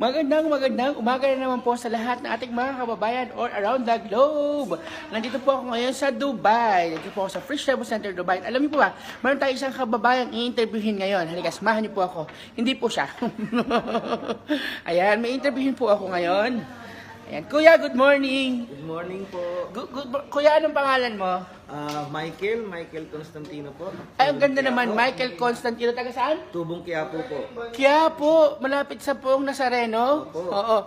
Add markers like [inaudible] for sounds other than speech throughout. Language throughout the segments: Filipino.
Magandang magandang umaga na naman po sa lahat ng ating mga kababayan all around the globe. Nandito po ako ngayon sa Dubai. Nandito po ako sa Fresh Travel Center Dubai. Alam niyo po ba, meron tayong isang kababayan i-interviewin ngayon. Halika, samahan niyo po ako. Hindi po siya. [laughs] Ayan, may interviewin po ako ngayon. Ayan, Kuya, good morning. Good morning po. Good, good, Kuya, anong pangalan mo? Ah, Michael, Michael Constantino po. Ay, ang ganda naman. Michael Constantino, taga saan? Tubong Quiapo po. Kaya po, malapit sa Poong Nazareno. Opo. Oo.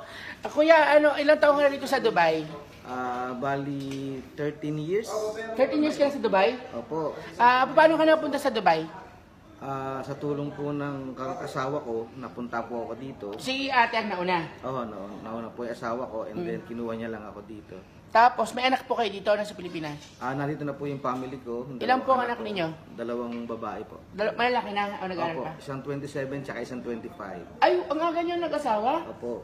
Ah, Kuya, ano, ilang taon ka na dito sa Dubai? Ah, bali 13 years. 13 years ka na sa Dubai? Opo. Ah, paano ka napunta sa Dubai? Ah, sa tulong po ng kasawa ko, napunta po ako dito. Si ate ang nauna. Oo, no, nauna po yung asawa ko and then kinuha niya lang ako dito. Tapos, may anak po kayo dito na sa Pilipinas. Ah, nandito na po yung family ko. Ilan po ang anak ko. ninyo? Dalawang babae po. Dal- Malalaki na o nag-aaral Opo, pa? isang 27 tsaka isang 25. Ay, ang aga niyo nag-asawa? Opo.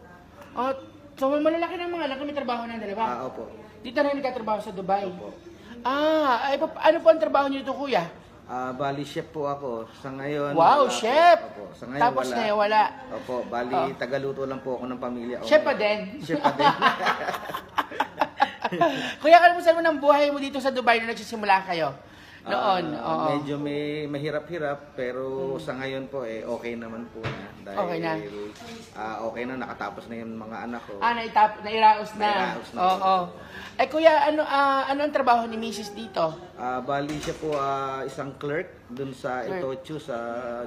Oh, so, malalaki ng mga anak, may trabaho na ang dalawa. Ah, opo. Dito na nagkatrabaho sa Dubai. Opo. Ah, ay, ano po ang trabaho niyo dito, kuya? Ah, bali chef po ako. Sa ngayon, Wow, po. chef! Opo. Sa ngayon, Tapos wala. ngayon, wala. Opo, bali Oh. tagaluto lang po ako ng pamilya. ko. Chef pa din. Chef pa din. [laughs] Kuya, kalimutan mo ng buhay mo dito sa Dubai nung nagsisimula kayo? Noon, Ah, oo. Medyo may mahirap-hirap pero sa ngayon po eh okay naman po na. Dahil Okay na. ah, okay na nakatapos na yung mga anak ko. Ah, naitap, nairaos na. Nairaos na Oo. Eh kuya, ano ah, ano ang trabaho ni Mrs. dito? Ah, bali siya po ah, isang clerk dun sa. Itochu sa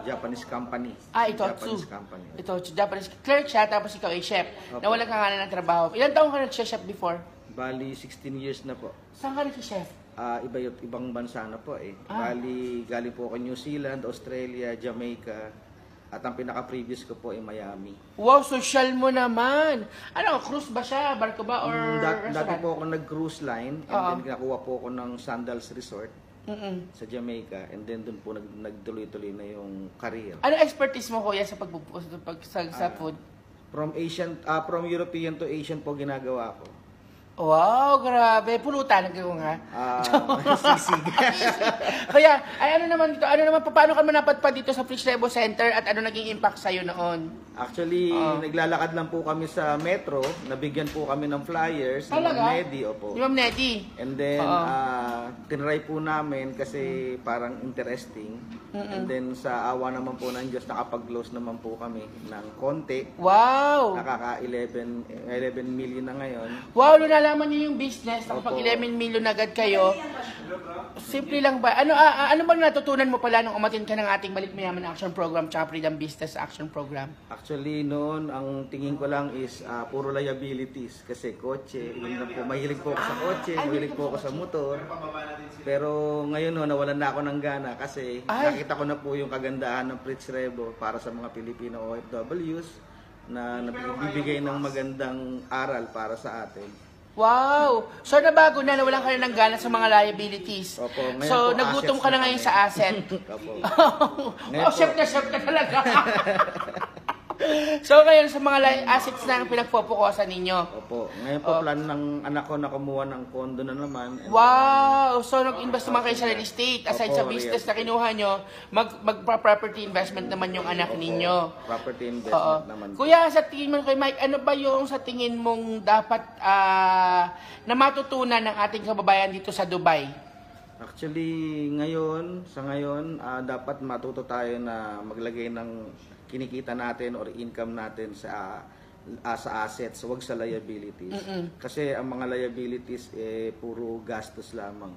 Japanese company. Ah, ito, Japanese company. Ito, Japanese clerk siya, tapos ikaw ay chef. Opo. Nawalan ka nga na ng trabaho. Ilan taong ka nag-chef before? Bali 16 years na po. Saan ka nag-chef? Ah, iba yung ibang bansa na po eh. Ah. Bali galing po ako New Zealand, Australia, Jamaica. At ang pinaka-previous ko po ay Miami. Wow, social mo naman. Ano, cruise ba siya? Barko ba? Or Mm, dat- dati po ako nag-cruise line and Oo. then nakuha po ako ng Sandals Resort Mm-mm. sa Jamaica and then doon po nag nagtuloy-tuloy na yung career. Ano expertise mo kuya sa pagbubukas pag, sa, sa Ah. food? From Asian ah, from European to Asian po ginagawa ko. Wow, grabe. Pulutan ko nga. Ah, [laughs] [laughs] sisig. [laughs] Kaya, ay ano naman dito, ano naman, paano ka manapadpad dito sa Fish Level Center at ano naging impact sa'yo noon? Actually, Ah. naglalakad lang po kami sa metro, nabigyan po kami ng flyers, ng Talaga? Nedi, opo. Di Ma'am Nettie? And then, Oo. ah tinry po namin kasi parang interesting. And then, sa awa naman po ng Diyos, nakapag-close naman po kami ng konti. Wow! Nakaka-11 11 million na ngayon. Wow, nung nalaman niyo yung business, Opo. pag 11 million agad kayo, simple lang ba? Ano ah, ah, ano bang natutunan mo pala nung umatin ka ng ating Balik Mayaman Action Program tsaka Freedom Business Action Program? Actually, noon, ang tingin ko lang is ah, puro liabilities. Kasi kotse, yun lang po. Mahilig po ako sa kotse, mahilig po ako sa motor. Pero ngayon, no, nawalan na ako ng gana kasi Ay. nakita ko na po yung kagandahan ng Fritz Revo para sa mga Filipino OFWs na nagbibigay ng magandang aral para sa atin. Wow! So nabago na, nawalan ka na ng gana sa mga liabilities. Opo, ngayon so po, nagutom assets ka na na ngayon sa asset. [laughs] Opo. [laughs] oh, chef na chef ka talaga. [laughs] [laughs] so ngayon sa mga li- assets na ang pinagpopokusan ninyo. Opo. Ngayon po, plan ng anak ko na kumuha ng kondo na naman. And Wow! So nag-invest naman kayo sa real estate. Aside Opo, sa business na kinuha nyo, mag, mag-property investment naman yung anak Opo, ninyo. Property Oo. investment naman. po. Kuya, sa tingin mo kay Mike, ano ba yung sa tingin mong dapat ah, na matutunan ng ating kababayan dito sa Dubai? Actually, ngayon, sa ngayon, ah, dapat matuto tayo na maglagay ng kinikita natin or income natin sa ah, sa assets, wag sa liabilities. Kasi ang mga liabilities eh puro gastos lamang.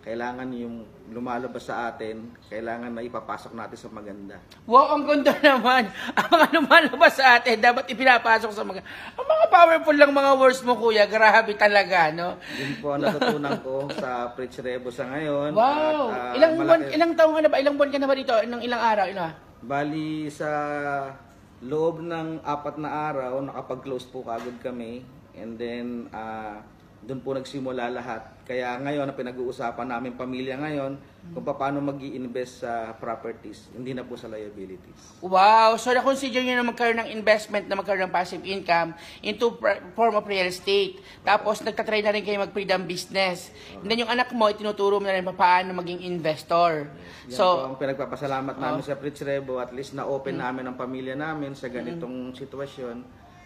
Kailangan yung lumalabas sa atin, kailangan na ipapasok natin sa maganda. Wow, ang ganda [laughs] naman. Ang mga lumalabas sa atin, dapat ipinapasok sa mga... Ang mga powerful lang mga words mo, kuya. Grabe talaga, no? Yun po ang natutunan ko sa Preach Revo sa ngayon. Wow! At, ah, ilang buwan, malaki- ilang taon ka na ba? Ilang buwan ka na ba dito? Ilang, ilang araw? Ilang? Bali sa loob ng apat na araw, nakapag-close po kagad kami. And then, ah doon po nagsimula lahat. Kaya ngayon, ang pinag-uusapan namin pamilya ngayon, kung paano mag invest sa properties, hindi na po sa liabilities. Wow! So, na-consider nyo na magkaroon ng investment na magkaroon ng passive income into pr- form of real estate. Tapos, nagtatry na rin kayo mag-freedom business. And then, yung anak mo, itinuturo mo na rin pa paano maging investor. Yan po So, Oh. ang pinagpapasalamat namin sa Pritz Revo, at least na-open namin ang pamilya namin sa ganitong Mm. sitwasyon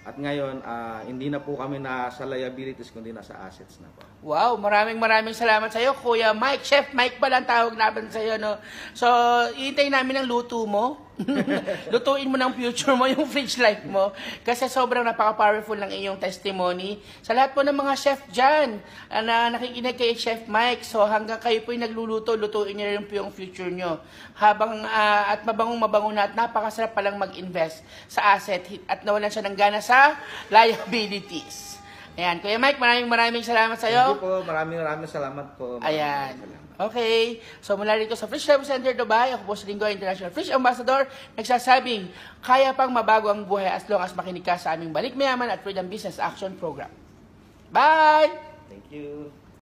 At ngayon, ah, hindi na po kami nasa liabilities kundi nasa assets na po. Wow, maraming maraming salamat sa iyo, Kuya Mike. Chef Mike pala ang tawag namin sa iyo, no? So, iintay namin ang luto mo. [laughs] Lutuin mo ng future mo, [laughs] yung fridge life mo. Kasi sobrang napaka-powerful ng iyong testimony. Sa lahat po ng mga chef dyan ah, na nakikinig kay Chef Mike, so hanggang kayo po yung nagluluto, lutuin niyo rin po yung future nyo. Habang, ah, at mabangong mabango na at napakasarap palang mag-invest sa asset at nawalan siya ng gana sa [laughs] liabilities. Ayan, Kuya Mike, maraming maraming salamat sa iyo. Thank you po. Maraming maraming salamat po. Maraming Ayan. salamat. Okay. So mula rito sa Fish Travel Center Dubai, ako po si Linggo International Fish Ambassador, nagsasabing, kaya pang mabago ang buhay as long as makinig ka sa aming Balik Mayaman at Freedom Business Action Program. Bye!